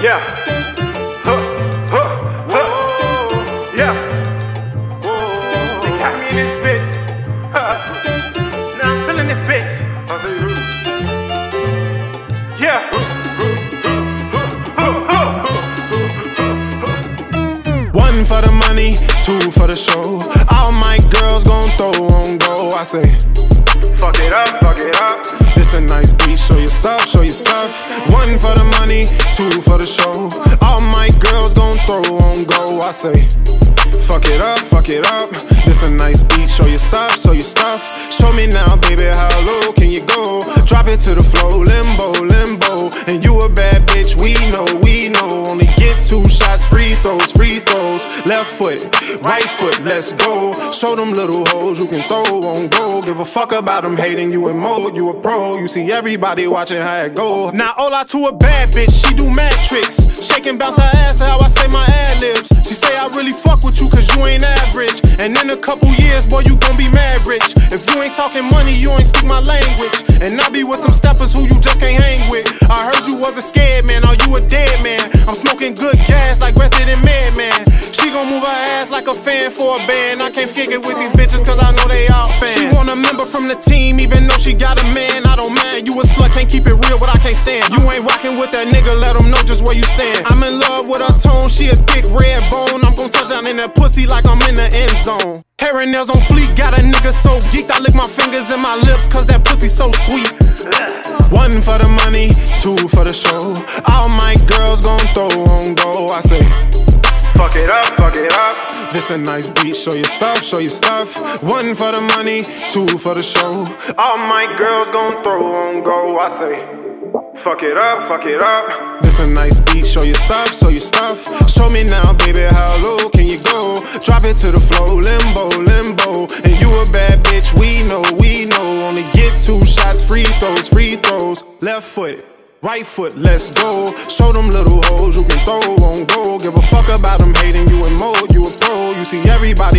Yeah. Huh, huh, huh. Yeah. They got me in this bitch. Huh. Now I'm feeling this bitch. Yeah. One for the money, two for the show. All my girls gon' throw on go. I say, Fuck it up, fuck it up. This a nice beat. Show your stuff, show your stuff. One for the money, two for the show. All my girls gon' throw on go. I say, fuck it up, fuck it up. This a nice beat. Show your stuff, show your stuff. Show me now, baby, how low can you go? Drop it to the floor, throws. Left foot, right foot, let's go. Show them little hoes you can throw on go. Give a fuck about them hating you in mode, you a pro. You see everybody watching how it go. Now all hola to a bad bitch, she do mad tricks. Shake and bounce her ass how I say my ad libs. She say I really fuck with you cause you ain't average. And in a couple years, boy, you gon' be mad rich. If you ain't talking money, you ain't speak my language. And I be with them steppers who you just can't hang with. Like a fan for a band. I can't kick it with these bitches cause I know they all fans. She want a member from the team, even though she got a man. I don't mind. You a slut, can't keep it real, but I can't stand. You ain't rocking with that nigga, let him know just where you stand. I'm in love with her tone, she a thick red bone. I'm gon' touch down in that pussy like I'm in the end zone. Hair and nails on fleek, got a nigga so geeked. I lick my fingers and my lips, cause that pussy so sweet. One for the money, two for the show. All my girls gon' throw on go. I say, Fuck it up, fuck it up. this a nice beat, show your stuff, show your stuff. One for the money, two for the show. All my girls gon' throw on go. I say, Fuck it up, fuck it up. this a nice beat, show your stuff, show your stuff. Show me now, baby, how low can you go? Drop it to the floor, limbo, limbo. And you a bad bitch, we know, we know. Only get two shots, free throws, free throws. Left foot. Right foot, let's go. Show them little hoes you can throw on go. Everybody